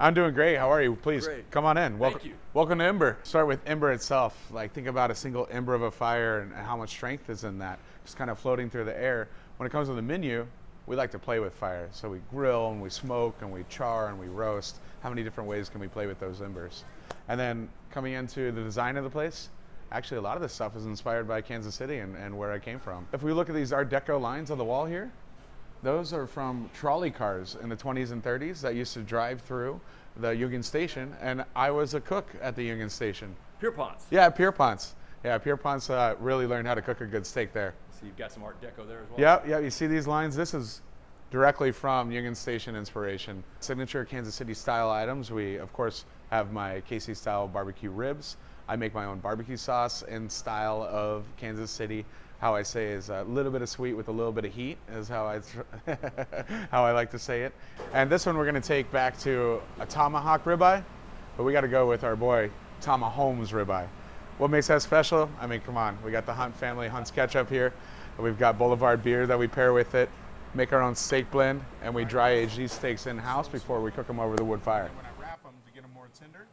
I'm doing great. How are you? Please Great. come on in. Welcome, you. Welcome to Ember. Start with Ember itself. Like think about a single ember of a fire and how much strength is in that, just kind of floating through the air. When it comes to the menu, we like to play with fire. So we grill and we smoke and we char and we roast. How many different ways can we play with those embers? And then coming into the design of the place, actually a lot of this stuff is inspired by Kansas City and, and where I came from. If we look at these Art Deco lines on the wall here, those are from trolley cars in the 20s and 30s that used to drive through the Union Station, and I was a cook at the Union Station. Pierpont's. Yeah, Pierpont's. Yeah, Pierpont's uh, really learned how to cook a good steak there. So you've got some Art Deco there as well. Yeah, yeah. You see these lines? This is directly from Union Station inspiration. Signature Kansas City style items. We, of course, have my KC style barbecue ribs. I make my own barbecue sauce in style of Kansas City. How I say is a little bit of sweet with a little bit of heat is how I how I like to say it. And this one we're going to take back to a tomahawk ribeye, but we got to go with our boy Tomahomes ribeye. What makes that special? I mean, come on. We got the Hunt family Hunt's ketchup here. We've got Boulevard beer that we pair with it. Make our own steak blend, and we dry age these steaks in house before we cook them over the wood fire. When I wrap them to get them more tender,